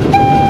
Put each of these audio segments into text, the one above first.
you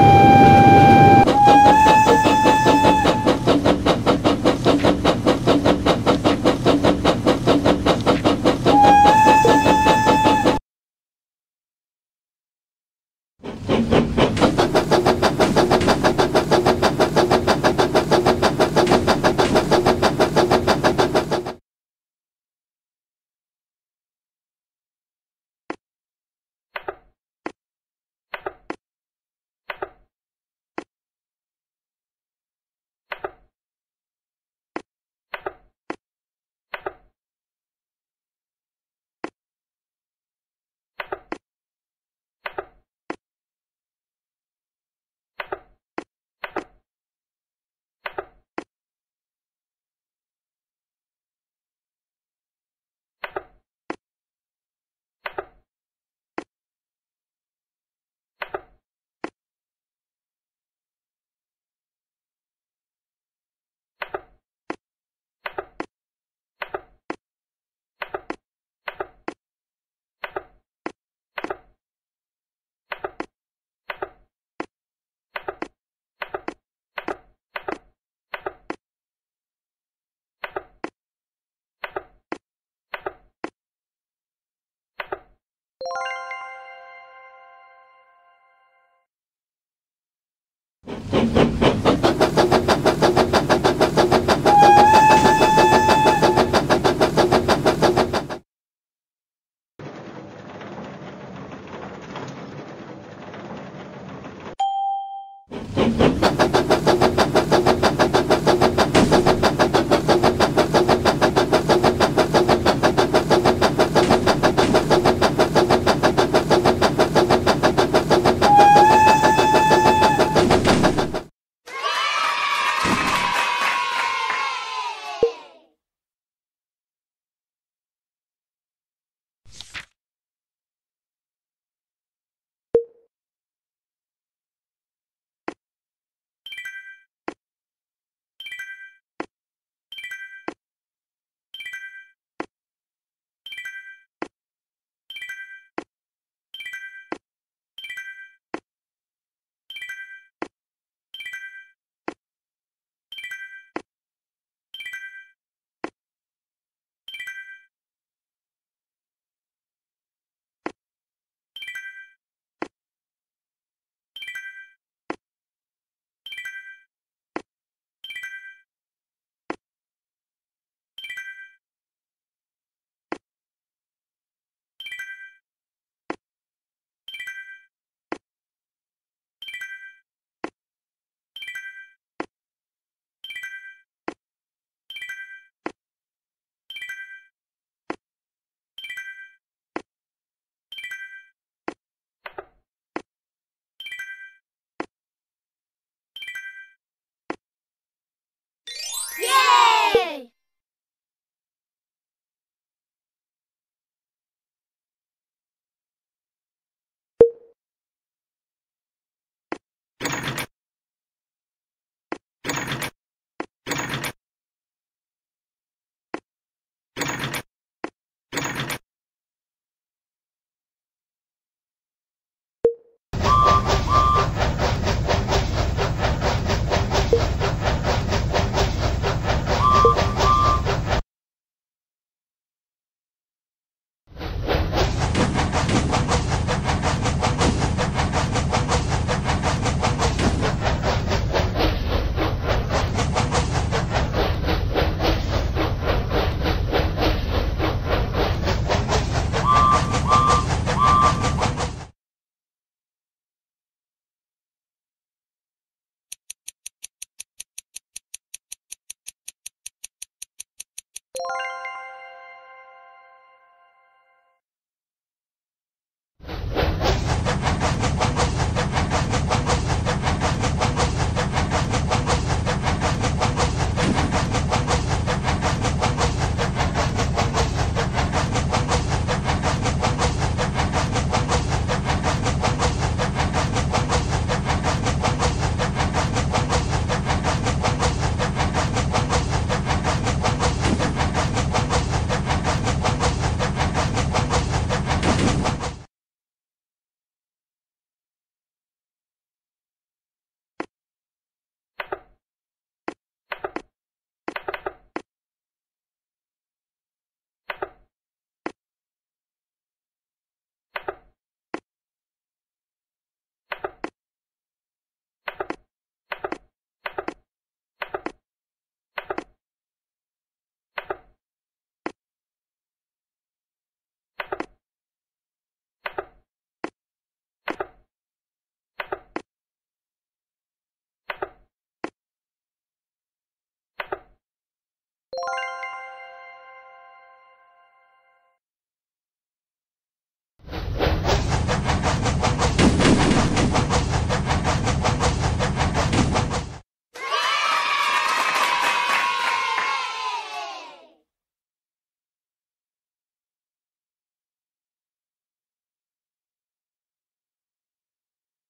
you